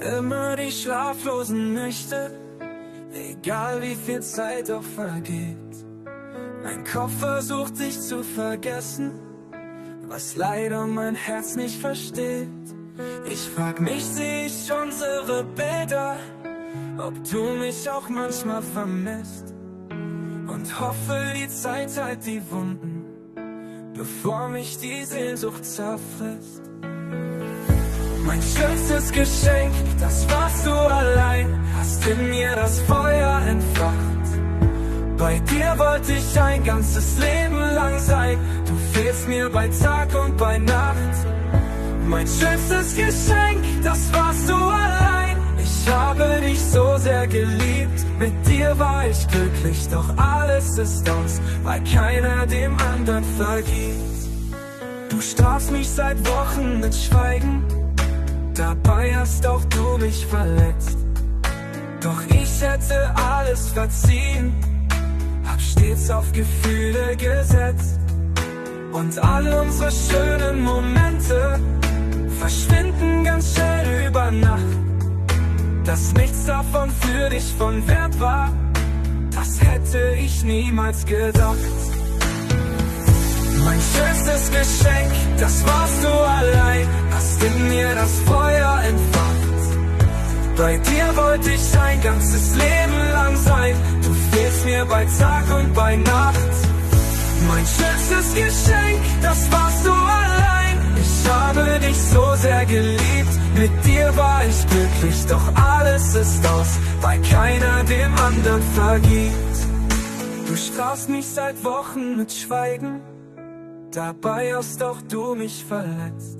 Immer die schlaflosen Nächte, egal wie viel Zeit auch vergeht. Mein Kopf versucht sich zu vergessen, was leider mein Herz nicht versteht. Ich frag mich, seh ich unsere Bilder, ob du mich auch manchmal vermisst. Und hoffe, die Zeit heilt die Wunden, bevor mich die Sehnsucht zerfrisst. Mein schönstes Geschenk, das warst du allein, hast in mir das Feuer entfacht. Bei dir wollte ich ein ganzes Leben lang sein, du fehlst mir bei Tag und bei Nacht. Mein schönstes Geschenk, das warst du allein. Ich habe dich so sehr geliebt, mit dir war ich glücklich, doch alles ist aus, weil keiner dem anderen vergibt. Du strafst mich seit Wochen mit Schweigen, Dabei hast auch du mich verletzt. Doch ich hätte alles verziehen, hab stets auf Gefühle gesetzt. Und all unsere schönen Momente verschwinden ganz schnell über Nacht. Dass nichts davon für dich von Wert war, das hätte ich niemals gedacht. Mein schönstes Geschenk, das warst du allein, hast in mir das entfacht. Bei dir wollte ich ein ganzes Leben lang sein, du fehlst mir bei Tag und bei Nacht. Mein schönstes Geschenk, das warst du allein. Ich habe dich so sehr geliebt, mit dir war ich glücklich, doch alles ist aus, weil keiner dem anderen vergibt. Du strafst mich seit Wochen mit Schweigen Dabei hast auch du mich verletzt.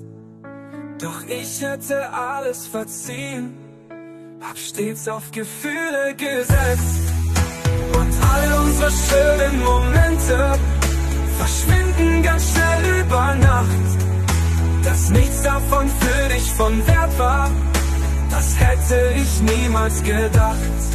Doch ich hätte alles verziehen, hab stets auf Gefühle gesetzt. Und all unsere schönen Momente verschwinden ganz schnell über Nacht. Dass nichts davon für dich von Wert war, das hätte ich niemals gedacht.